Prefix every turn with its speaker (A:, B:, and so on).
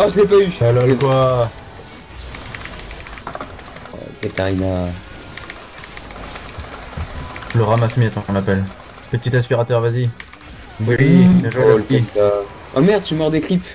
A: Oh, je l'ai pas eu.
B: Ah lol quoi
A: euh, Katarina.
B: Le ramasse-miettes on l'appelle. Petit aspirateur, vas-y. Oui,
A: Oh, Oh merde, tu mords des clips.